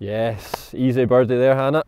Yes, easy birdie there, Hannah.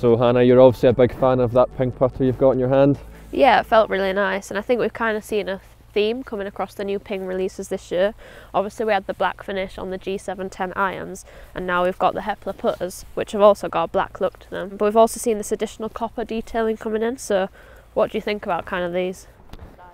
So Hannah, you're obviously a big fan of that Ping putter you've got in your hand. Yeah, it felt really nice, and I think we've kind of seen a theme coming across the new Ping releases this year. Obviously, we had the black finish on the G710 irons, and now we've got the Heppler putters, which have also got a black look to them. But we've also seen this additional copper detailing coming in. So, what do you think about kind of these?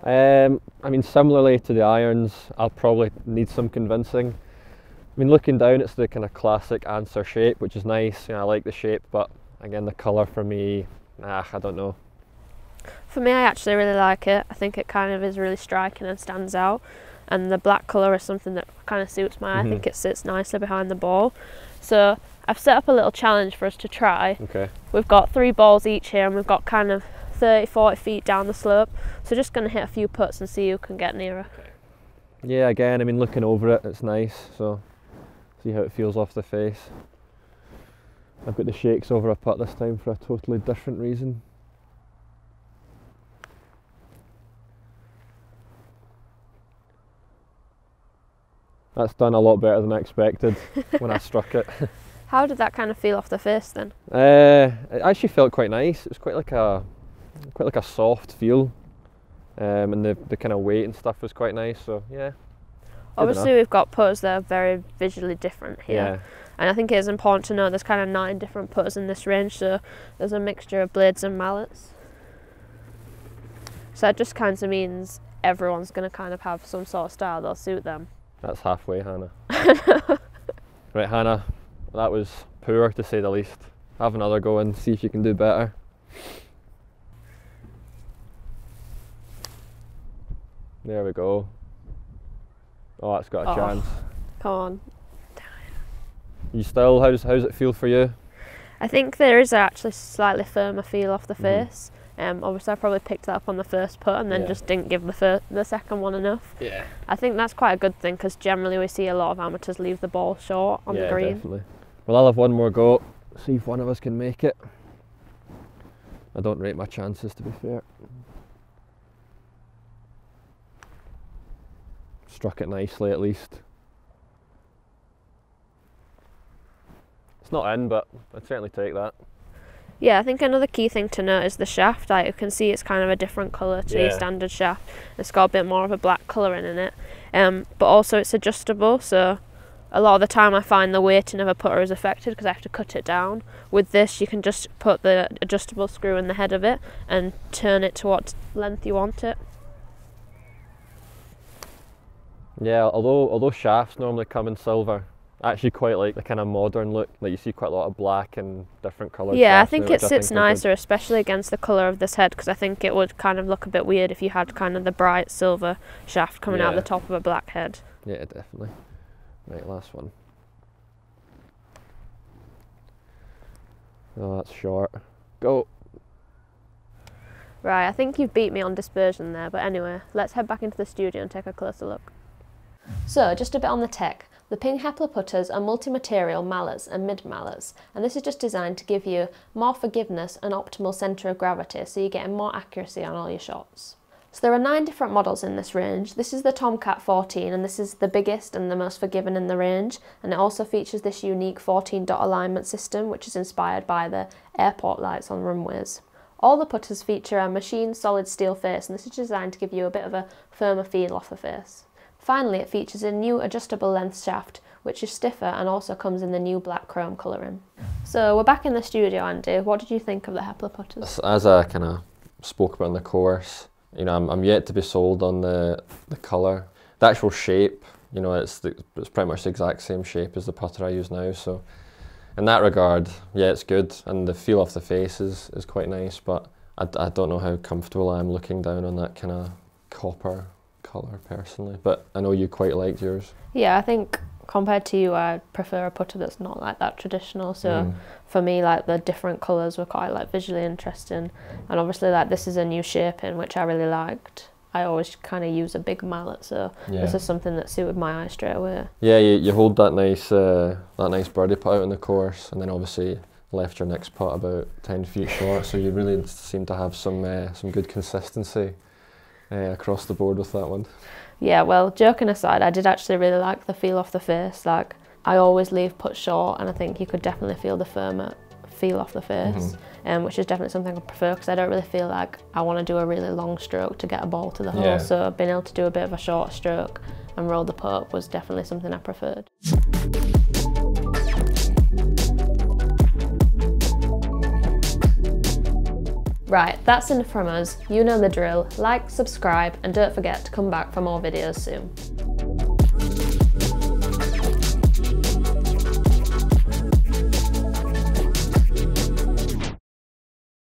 Um, I mean, similarly to the irons, I'll probably need some convincing. I mean, looking down, it's the kind of classic Anser shape, which is nice. You know, I like the shape, but again, the colour for me, nah, I don't know. For me, I actually really like it. I think it kind of is really striking and stands out. And the black colour is something that kind of suits my. Mhm. I think it sits nicely behind the ball. So I've set up a little challenge for us to try. Okay. We've got three balls each here, and we've got kind of 30, 40 feet down the slope. So just going to hit a few putts and see who can get nearer. Yeah, again, I mean, looking over it, it's nice. So, see how it feels off the face. I've got the shakes over a putt this time for a totally different reason. That's done a lot better than I expected when I struck it. How did that kind of feel off the face then? Uh, it actually felt quite nice. It was quite like a quite like a soft feel, um, and the, the kind of weight and stuff was quite nice. So yeah. Obviously, we've got putters that are very visually different here. Yeah. And I think it is important to know there's kind of nine different putters in this range, so there's a mixture of blades and mallets. So that just kind of means everyone's going to kind of have some sort of style that'll suit them. That's halfway, Hannah. right, Hannah, that was poor to say the least. Have another go and see if you can do better. There we go. Oh, that's got a Oh. chance. Come on. You still? How's how's it feel for you? I think there is actually slightly firmer feel off the face. Um, obviously, I probably picked that up on the first putt and then Yeah. just didn't give the fir- the second one enough. Yeah. I think that's quite a good thing because generally we see a lot of amateurs leave the ball short on yeah, the green. definitely. Well, I'll have one more go. See if one of us can make it. I don't rate my chances, to be fair. Struck it nicely, at least. It's not in, but I'd certainly take that. Yeah, I think another key thing to note is the shaft. Like you can see, it's kind of a different colour to Yeah. your standard shaft. It's got a bit more of a black colouring in it, um, but also it's adjustable. So a lot of the time, I find the weighting of a putter is affected because I have to cut it down. With this, you can just put the adjustable screw in the head of it and turn it to what length you want it. Yeah, although although shafts normally come in silver, actually quite like the kind of modern look. Like you see quite a lot of black and different colours. yeah, I think it sits good. nicer, especially against the colour of this head, because I think it would kind of look a bit weird if you had kind of the bright silver shaft coming out Yeah. the top of a black head. Yeah, definitely. Right, last one. Oh, that's short. Go. Right, I think you've beat me on dispersion there, but anyway, let's head back into the studio and take a closer look. So, just a bit on the tech. The Ping Heppler putters are multi-material mallets and mid-mallets, and this is just designed to give you more forgiveness and optimal centre of gravity, so you're getting more accuracy on all your shots. So there are nine different models in this range. This is the Tomcat 14, and this is the biggest and the most forgiving in the range, and it also features this unique 14 dot alignment system, which is inspired by the airport lights on runways. All the putters feature a machine solid steel face, and this is designed to give you a bit of a firmer feel off the face. Finally, it features a new adjustable length shaft, which is stiffer and also comes in the new black chrome colouring. So we're back in the studio, Andy. What did you think of the Heppler putters? As- I kind of spoke about in the course, you know, I'm, I'm yet to be sold on the the colour, the actual shape. You know, it's the, it's pretty much the exact same shape as the putter I use now. So, in that regard, yeah, it's good, and the feel of the face is, is quite nice. But I, I don't know how comfortable I am looking down on that kind of copper colour personally. But I know you quite liked yours. Yeah, I think compared to you, I prefer a putter that's not like that traditional. So Mm. for me, like the different colours were quite like visually interesting, and obviously like this is a new shaping which I really liked. I always kind of use a big mallet, so Yeah. this is something that suited my eye straight away. Yeah, you, you hold that nice uh, that nice birdie putt out in the course, and then obviously left your next putt about ten feet short. so you really seem to have some uh, some good consistency uh, across the board with that one. Yeah, well, joking aside, I did actually really like the feel off the face. Like I always leave put short, and I think you could definitely feel the firmer feel off the face, um, which is definitely something I prefer because I don't really feel like I want to do a really long stroke to get a ball to the hole. Yeah. So being able to do a bit of a short stroke and roll the putt up was definitely something I preferred. Right, that's enough from us. You know the drill. Like, subscribe, and don't forget to come back for more videos soon.